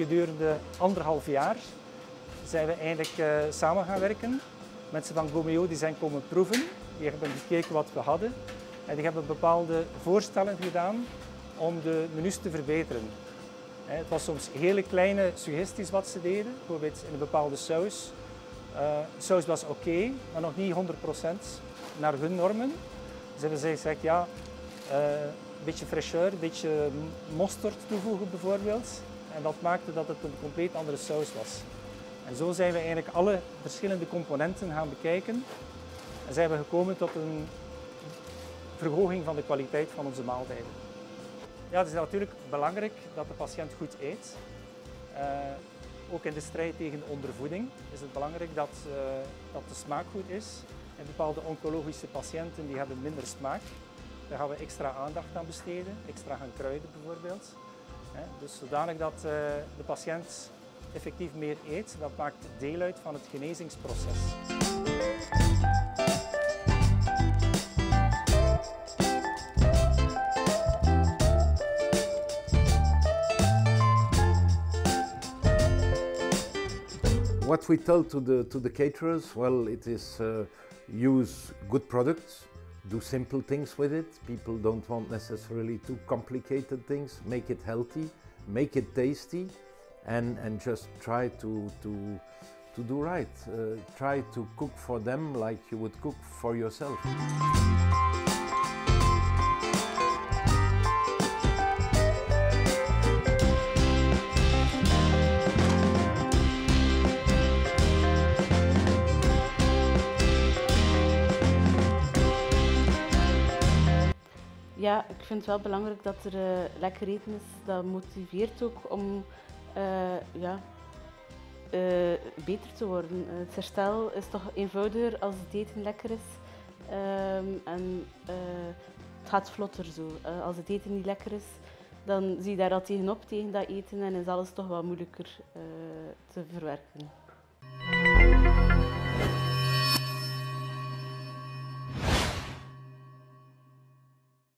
gedurende anderhalf jaar zijn we eigenlijk uh, samen gaan werken. Mensen van Gomeo die zijn komen proeven, die hebben gekeken wat we hadden en die hebben bepaalde voorstellen gedaan om de menus te verbeteren. Het was soms hele kleine suggesties wat ze deden, bijvoorbeeld in een bepaalde saus. Uh, saus was oké, maar nog niet 100% naar hun normen. Ze hebben gezegd, ja, uh, een beetje fraîcheur, een beetje mosterd toevoegen bijvoorbeeld. En dat maakte dat het een compleet andere saus was. En zo zijn we eigenlijk alle verschillende componenten gaan bekijken. En zijn we gekomen tot een verhoging van de kwaliteit van onze maaltijden. Ja, het is natuurlijk belangrijk dat de patiënt goed eet. Uh, ook in de strijd tegen ondervoeding is het belangrijk dat, uh, dat de smaak goed is. En bepaalde oncologische patiënten die hebben minder smaak. Daar gaan we extra aandacht aan besteden, extra gaan kruiden bijvoorbeeld. Dus zodanig dat uh, de patiënt effectief meer eet, dat maakt deel uit van het genezingsproces. What we tell to the, to the caterers, well, it is uh, use good products, do simple things with it. People don't want necessarily too complicated things. Make it healthy, make it tasty, and, and just try to, to, to do right. Uh, try to cook for them like you would cook for yourself. Ja, ik vind het wel belangrijk dat er uh, lekker eten is. Dat motiveert ook om uh, ja, uh, beter te worden. Het herstel is toch eenvoudiger als het eten lekker is. Um, en het gaat vlotter zo. als het eten niet lekker is, dan zie je daar al tegenop tegen dat eten en is alles toch wat moeilijker te verwerken.